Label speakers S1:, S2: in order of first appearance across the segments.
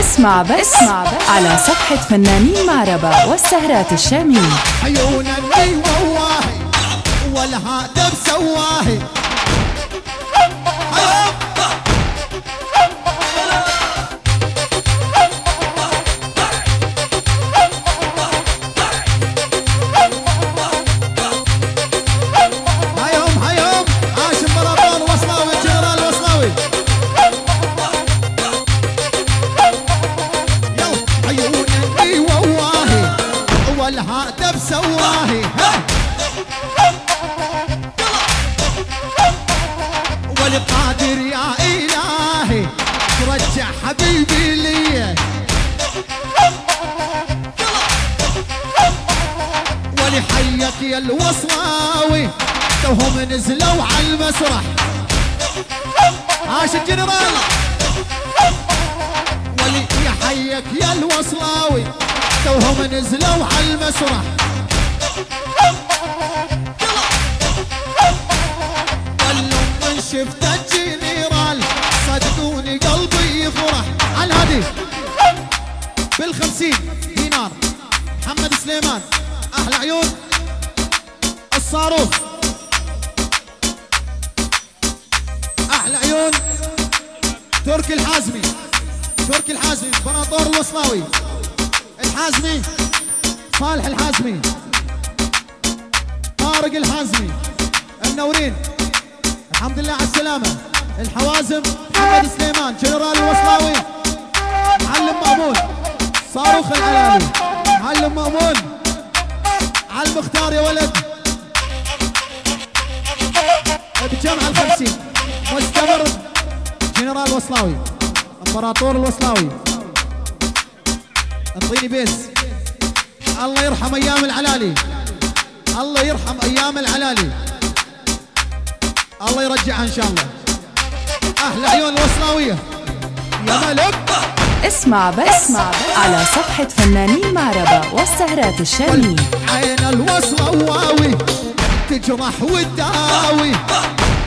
S1: اسمع بس اسمع بس على صفحة فنانين معربة والسهرات الشامية
S2: عيون اللي وواهي والهاتف سواهي. توهم نزلوا على المسرح. عاش الجنرال ولي يا حيك يا الوصلاوي. توهم نزلوا على المسرح. من شفت الجنرال صدقوني قلبي يفرح. على الهدي بالخمسين دينار. محمد سليمان أحلى عيون. الصاروخ. أحلى عيون تركي الحازمي تركي الحازمي بناطور الوصلاوي. الحازمي صالح الحازمي. طارق الحازمي النورين. الحمد لله على السلامة. الحوازم محمد سليمان جنرال الوصلاوي. معلم مأمون صاروخ العلالي معلم مأمون على المختار يا ولد. بجمع الخمسين. مستمر جنرال وصلاوي أمبراطور الوصلاوي انطيني بيس الله يرحم أيام العلالي الله يرحم أيام العلالي الله يرجعها إن شاء الله. أحلى عيون الوصلاويه يا ملك.
S1: اسمع بس اسمع بس. على صفحة فنانين معربة والسهرات الشامية.
S2: عين الوصلاوي تجرح وتداوي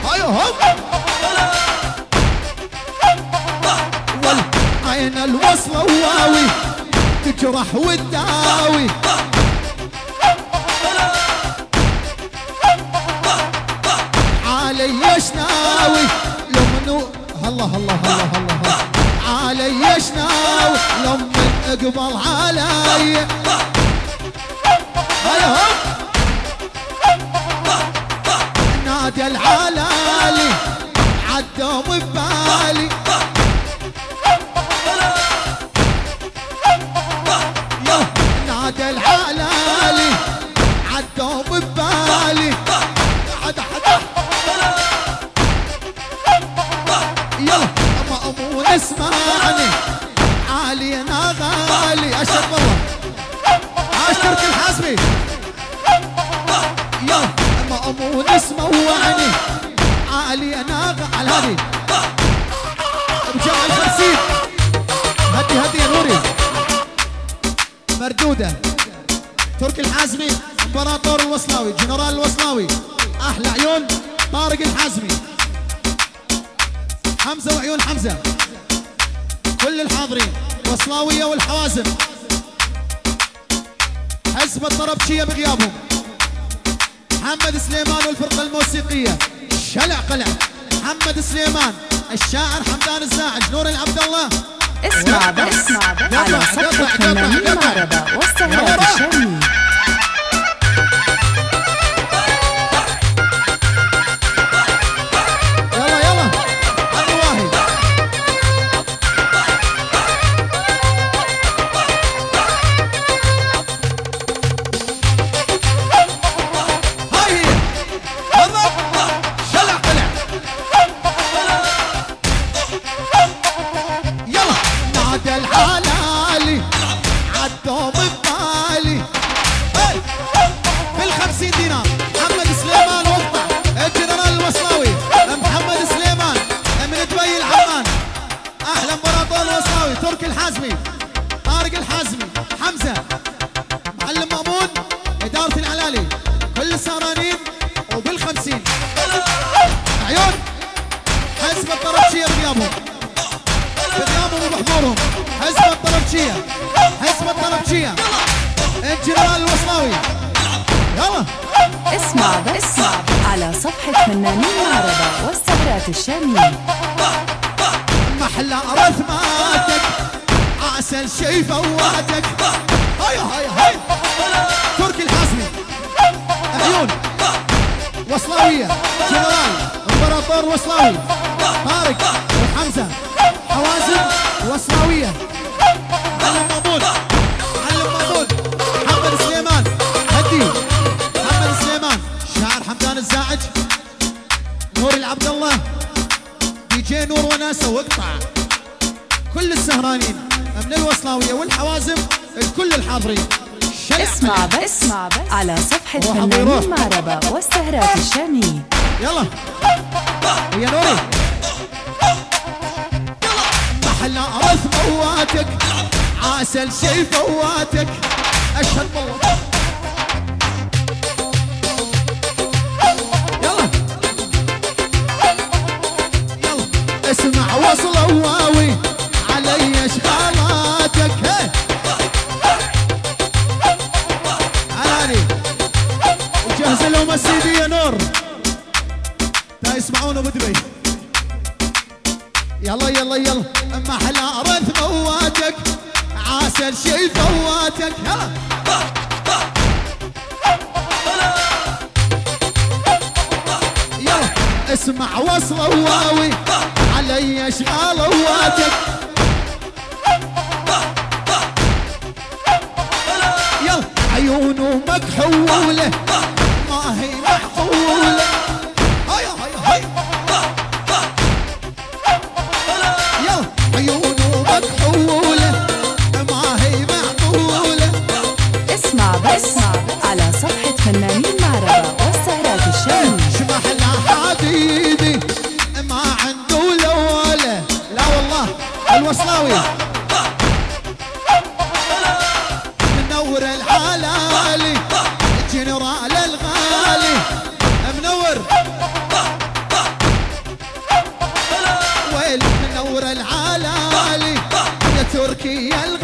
S2: هاي هوب والعين الوصلاوي تجرح وتداوي علي شناوي لمنو الله الله الله الله الله علي شناوي لمن اقبل علي. هيا هوب نادي العلالي. عدوا ببالي يا نادي العلالي عدوا ببالي أنا غ- على الهادي بجمع الخمسين هدي هدي يا نوري. مردودة. تركي الحازمي. إمبراطور الوصلاوي. جنرال الوصلاوي. أحلى عيون. طارق الحازمي. حمزة وعيون حمزة. كل الحاضرين. وصلاوية والحوازم حزب الطربشية بغيابهم. محمد سليمان والفرقة الموسيقية. شلع قلع. محمد سليمان الشاعر حمدان الزاعج نور العبد الله.
S1: اسمع بس اسمع. بس على صفحة فنانين معربة والسهرات الشامية
S2: العلالي كل السهرانين وبالخمسين. عيون. حزب الطربشية بغيابهم بغيابهم وبحضورهم حزب الطلبشيه حسب الطلبشيه الجنرال الوصلاوي يلا.
S1: اسمع بس اسمع. على صفحة فنانين معربة والسهرات الشامية
S2: محلى رثماتك عسل شي فواتك هيا هيا هيا. تركي الحاسمي. عيون وصلاوية جنرال امبراطور وصلاوي طارق وحمزة حوازن وصلاوية. علم مامون علم مامون محمد سليمان هدي. محمد سليمان شاعر حمدان الزاعج. نور العبد الله. دي جي نور وناسة واقطع كل السهرانين من الوصلاوية والحوازم الكل الحاضرين. شلع
S1: اسمع. بس اسمع بس. على صفحة. فنانين معربة والسهرات الشامية
S2: يلا. ويا نوري محلى أرث مواتك عسل شي فواتك. أشهد بالله. اسمع وصل واوي علي أشغال يلا عيونه مكحوله ما هي معقوله الدور العلالي آه، آه. يا تركيا الغالي.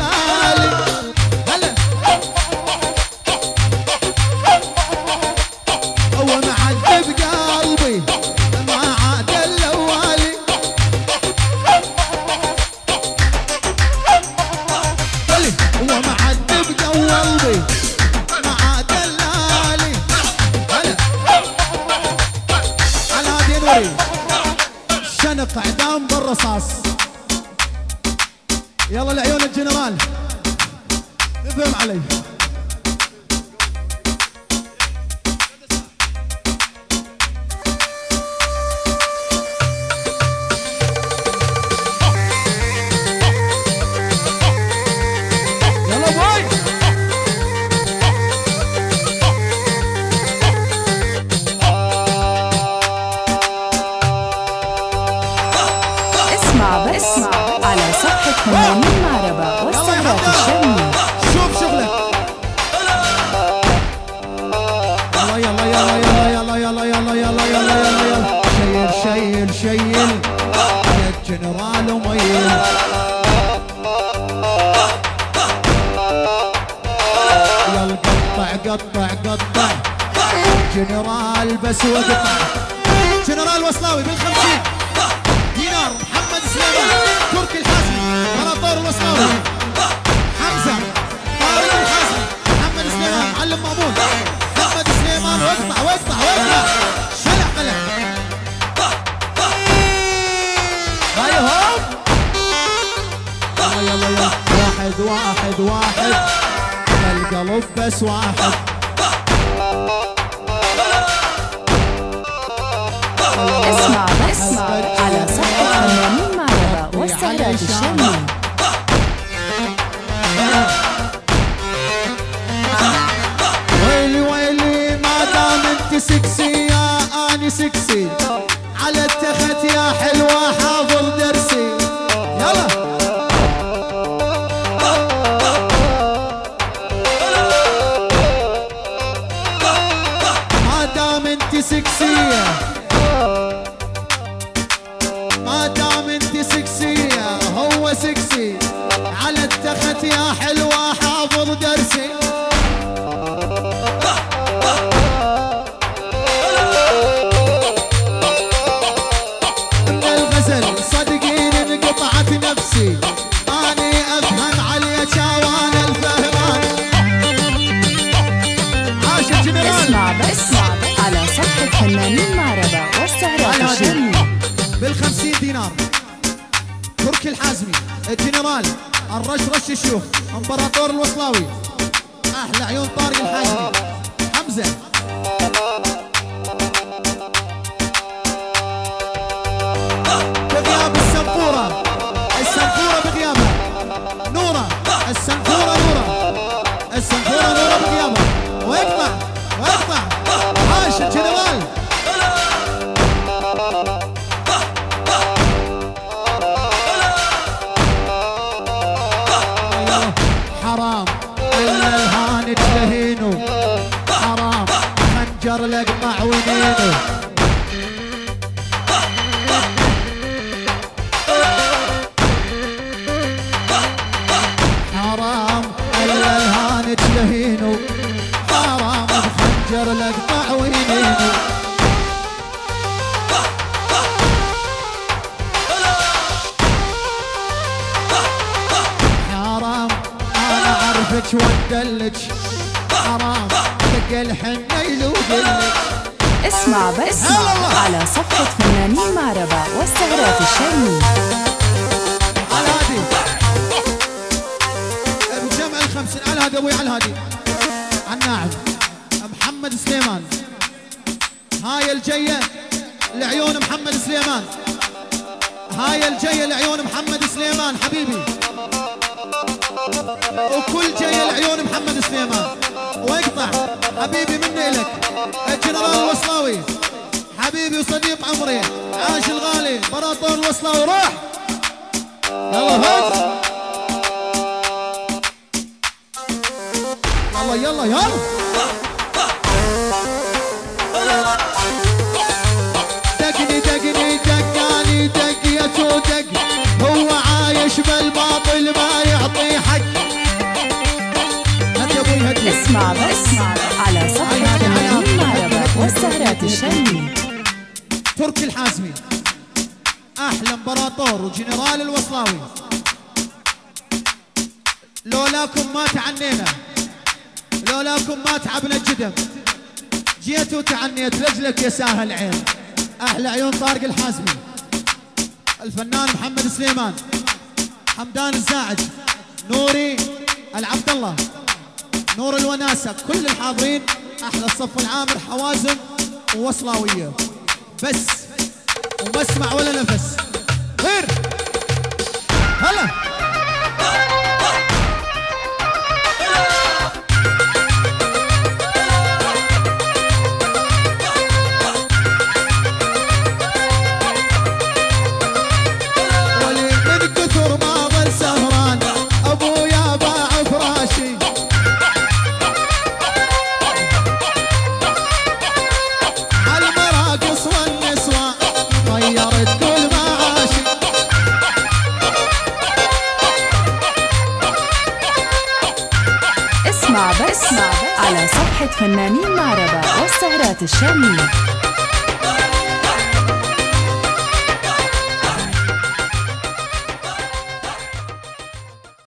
S2: شنق اعدام بالرصاص. يلا لعيون الجنرال. افهم علي.
S1: فنانين معربة والسهرات الشامية
S2: شوف شغلك يلا يلا يلا يلا يلا يلا يلا يلا يلا يلا شيل شيل شيل يا الجنرال وميل يلا قطع قطع قطع جنرال بس وقطع جنرال وصلاوي بالخمسين دينار محمد سليمان تركي الحاسمي الوصلاوي حمزة. طارق الحاسمي محمد سليمان معلم مامون محمد سليمان واقطع واقطع واقطع شلع قلع هاي هوب يلا يلا واحد واحد واحد. القلب بس واحد.
S1: اسمع بس على صفحة فنانين معربة والسهرات الشامية
S2: succeed. الشيوخ امبراطور الوصلاوي. أحلى عيون طارق الحازمي حمزة. بغياب السنفوره السنفوره خنجر لقمع ونينه حرام إلا الهان تلهينه حرام بخنجر لقمع ونينه حرام أنا أعرفك وادلك حرام. دق الحنه يلوقلك
S1: اسمع بس على صفحة فنانين معربة والسهرات الشامية
S2: على هادي. بجمع الخمسين. على هادي أبوي على هادي. الناعم محمد سليمان. هاي الجاية لعيون محمد سليمان. هاي الجاية لعيون محمد سليمان. حبيبي. وكل جاية لعيون محمد سليمان. ويقطع حبيبي مني الك الجنرال الوصلاوي. حبيبي وصديق عمري. عاش الغالي. امبراطور الوصلاوي. روح. يلا فوز يلا يلا يلا. دقني دقني دق يا دق هو عايش بالباطل ما يعطي حق؟ يا أبوي هات
S1: اسمع بس على صفحة فنانين معربة والسهرات الشامية.
S2: تركي الحازمي أحلى امبراطور وجنرال الوصلاوي. لولاكم ما تعنينا. لولاكم ما تعبنا الجدم. جيت وتعنيت رجلك يا ساهل عين أحلى عيون طارق الحازمي. الفنان محمد سليمان. حمدان الزاعج نوري العبد الله نور الوناسة كل الحاضرين أحلى الصف العامر حوازن ووصلاوية. بس وما اسمع ولا نفس. غير. هلا.
S1: فنانين معربة والسهرات الشامية